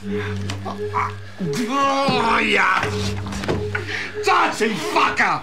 Oh, yeah. Dirty fucker!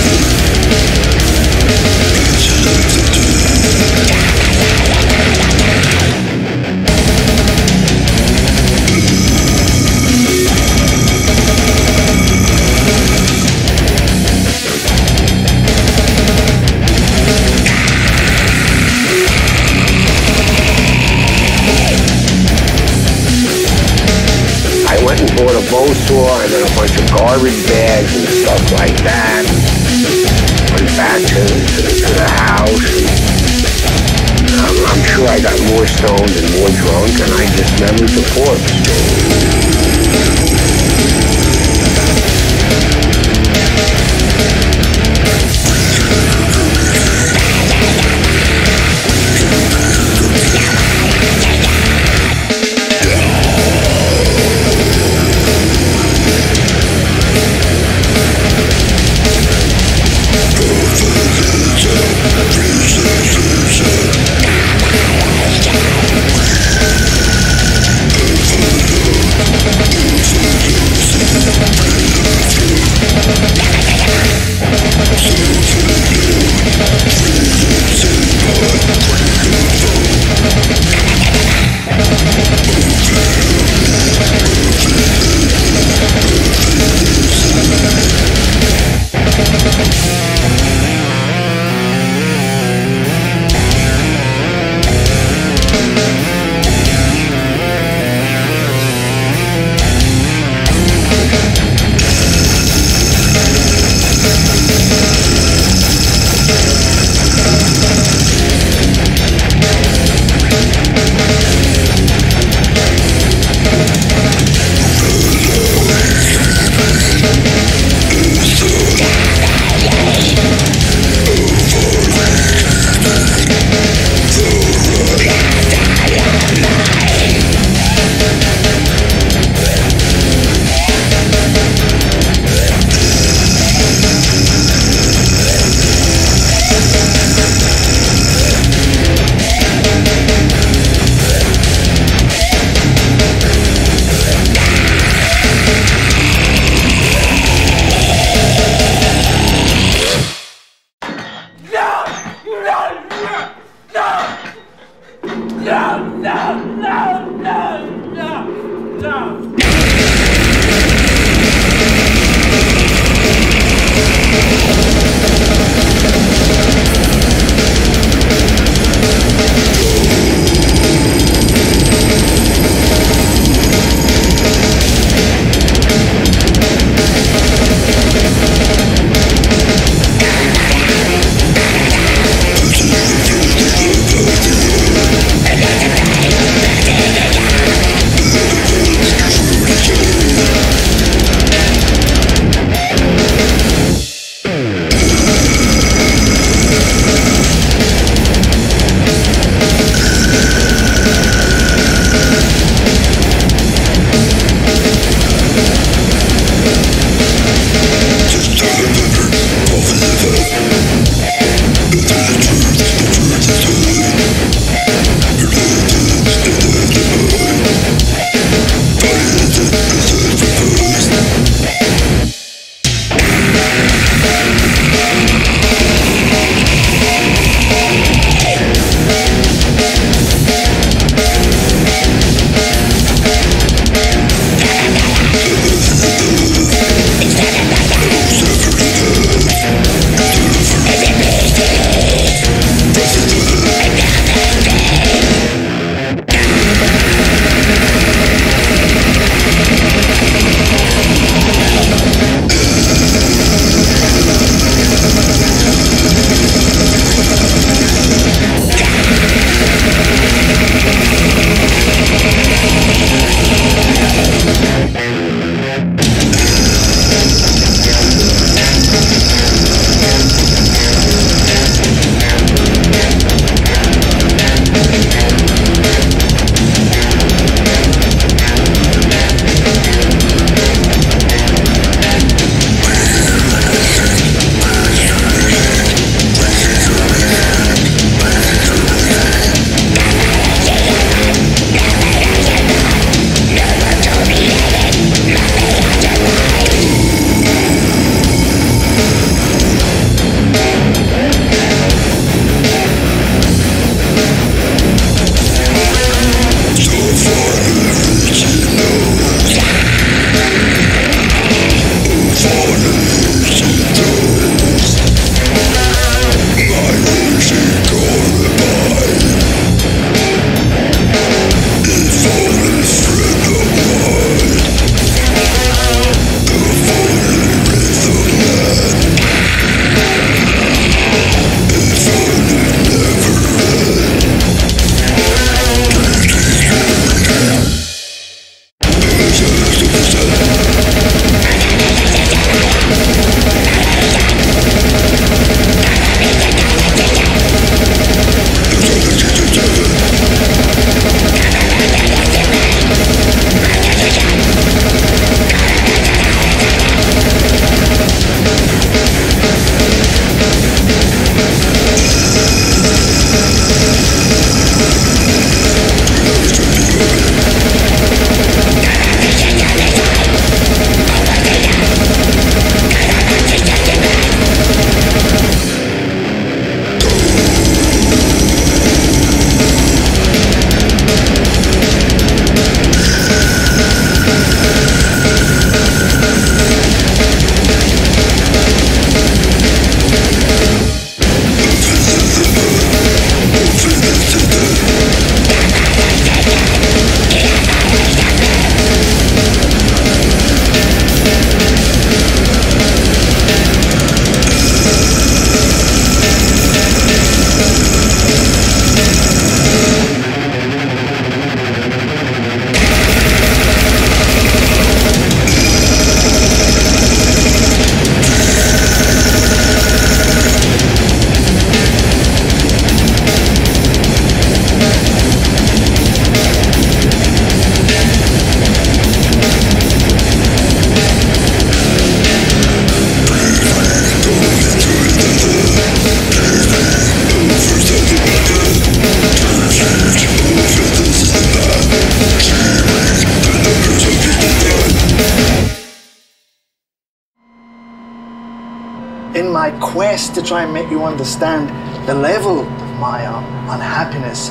my quest to try and make you understand the level of my um, unhappiness,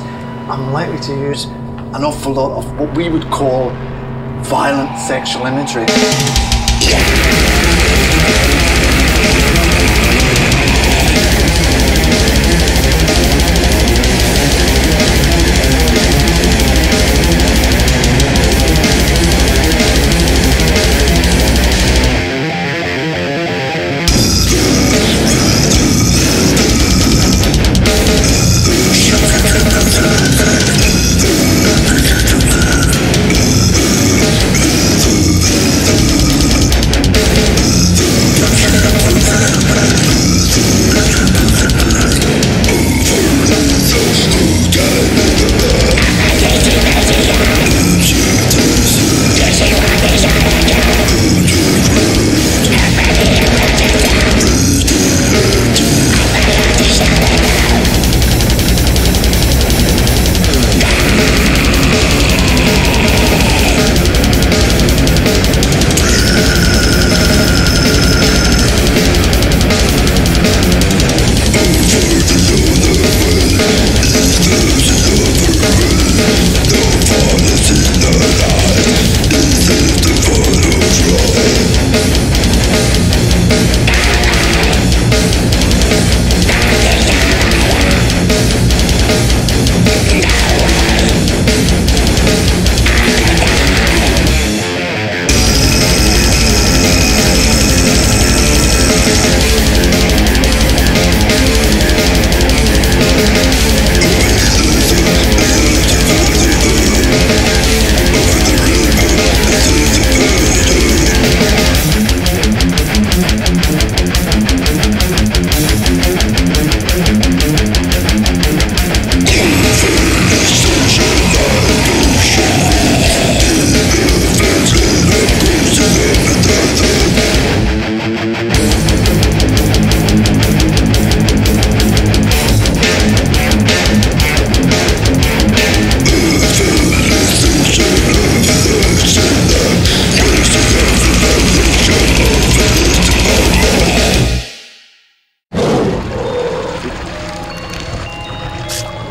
I'm likely to use an awful lot of what we would call violent sexual imagery.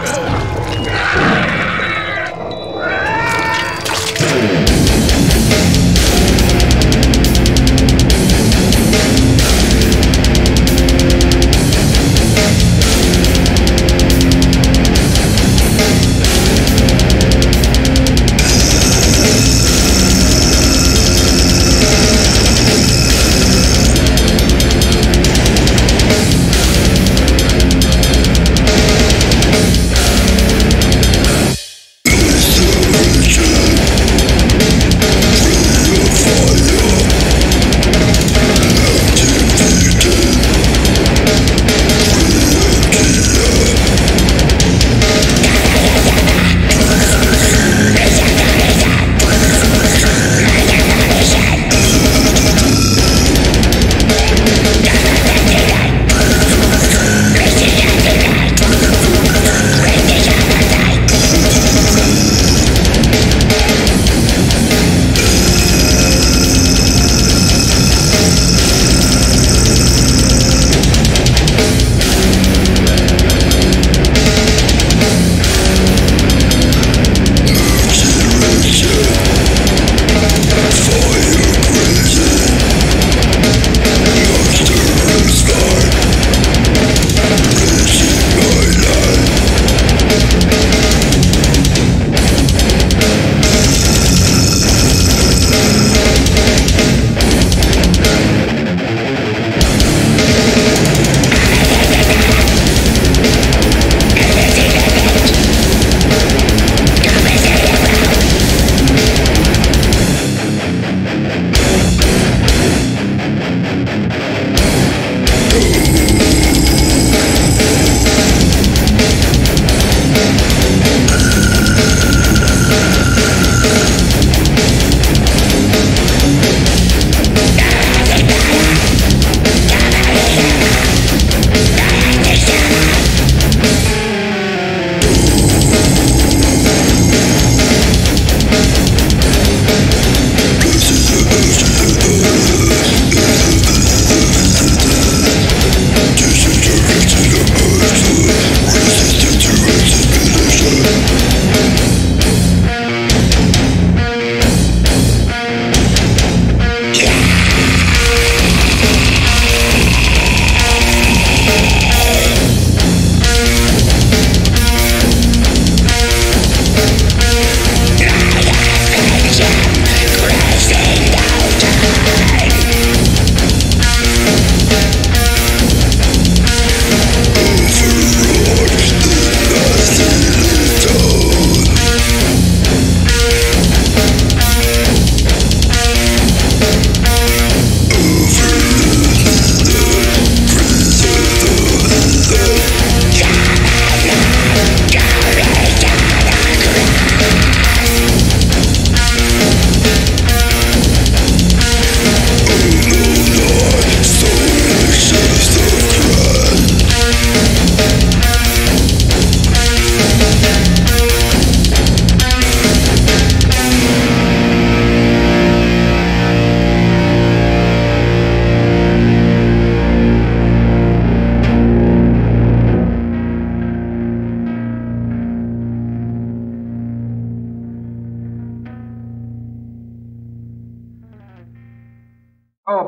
Ugh.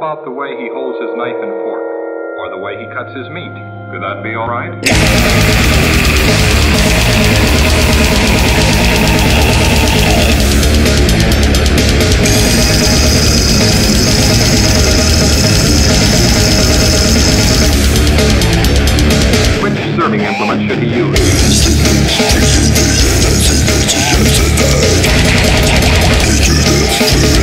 About the way he holds his knife and fork? Or the way he cuts his meat? Could that be alright? Which serving implement should he use? Yeah.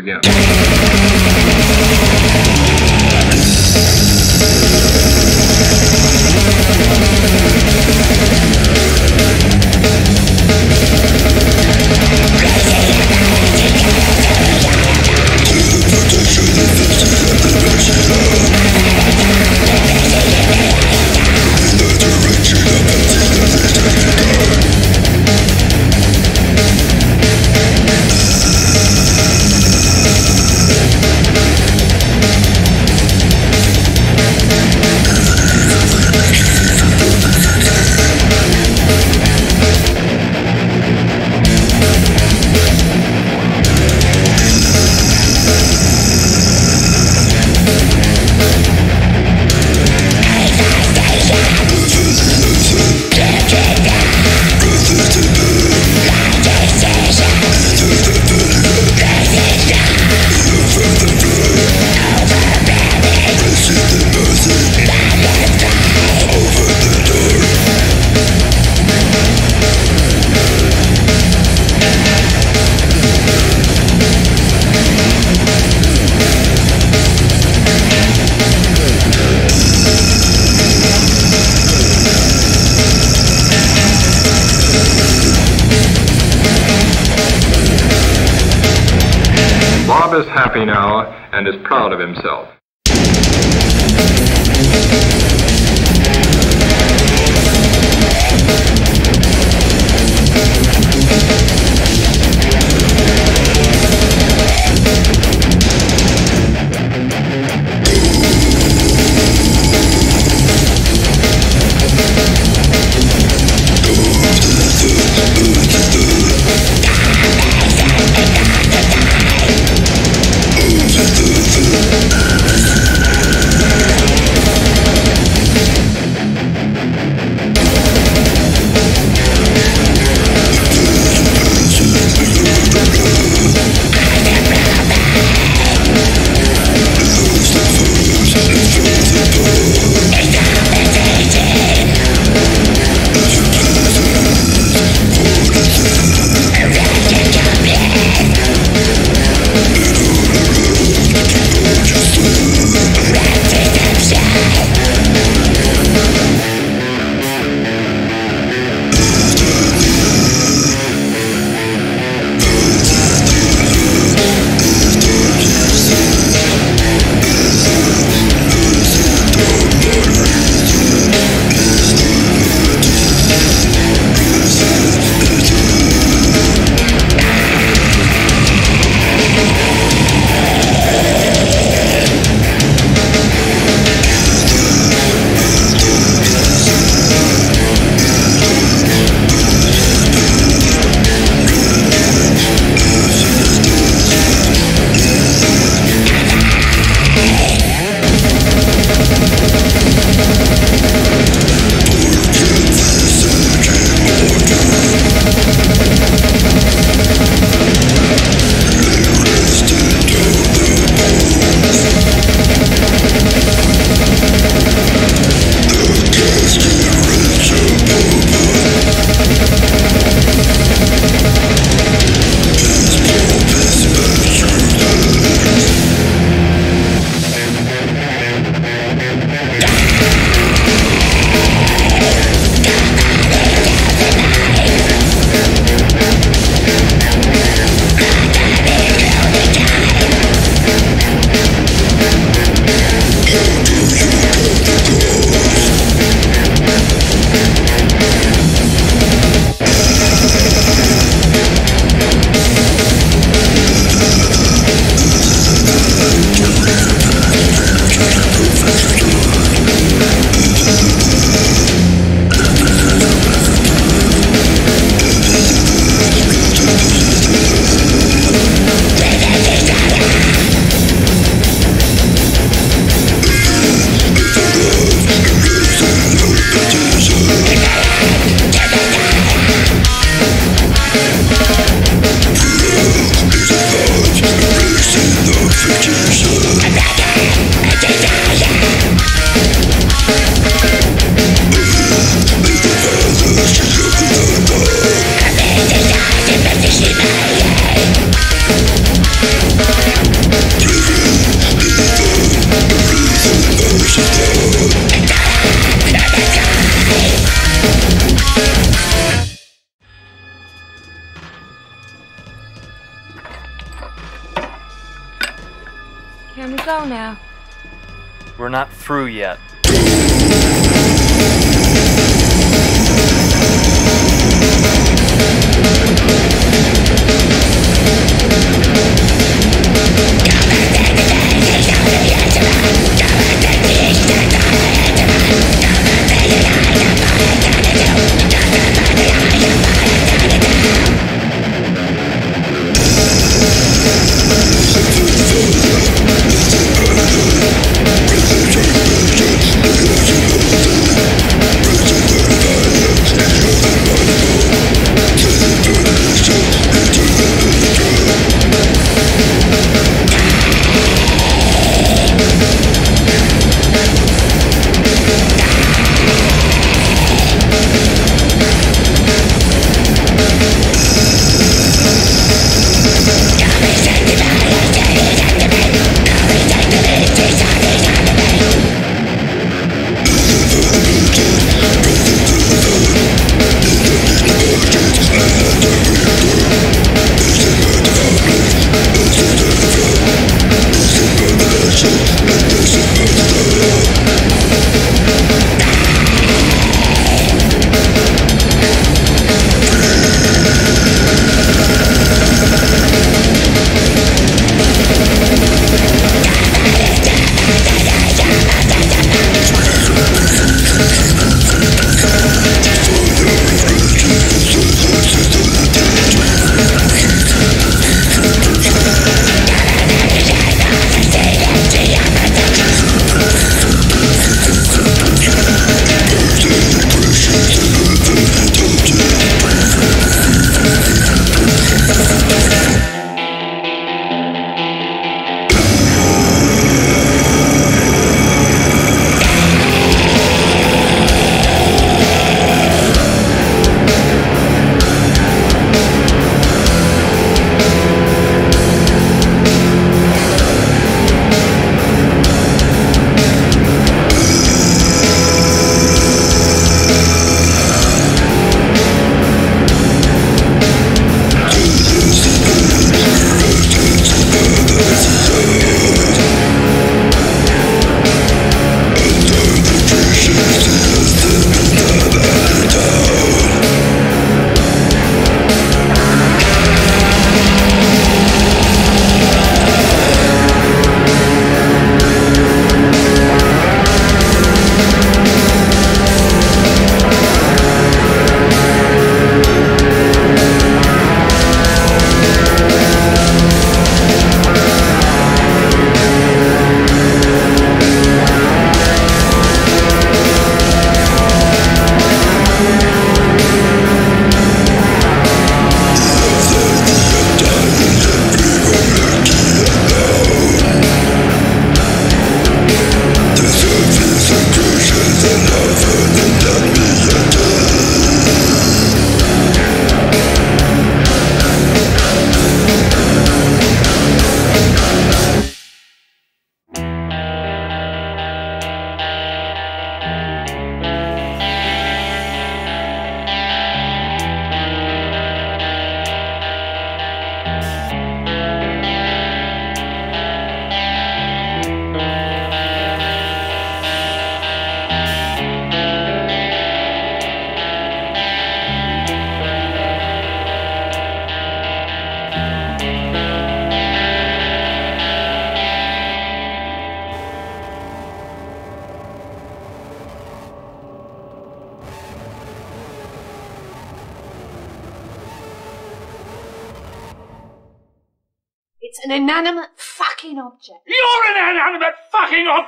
Again. Happy now and is proud of himself. Now? We're not through yet.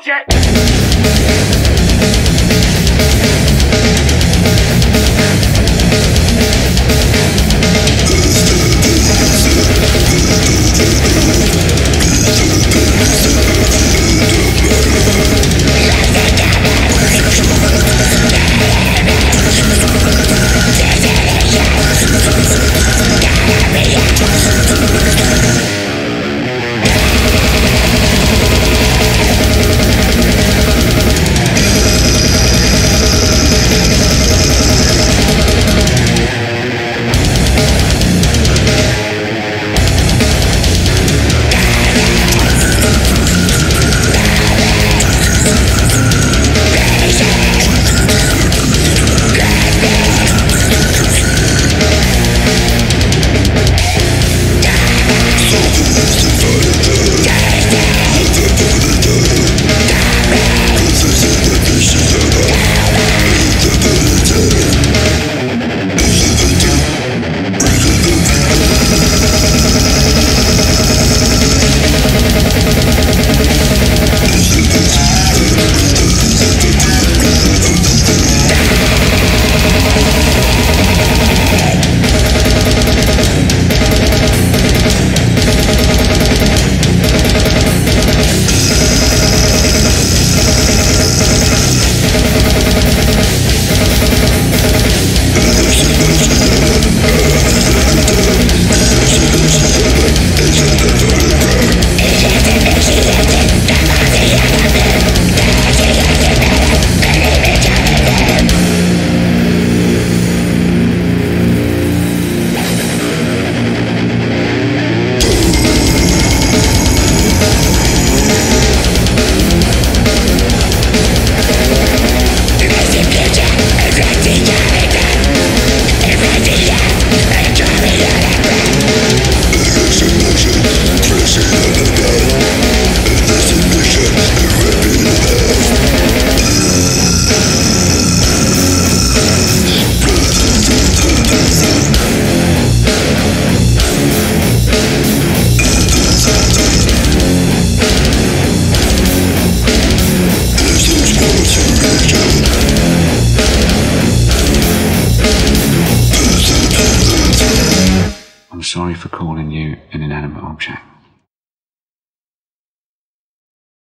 Object! Yeah.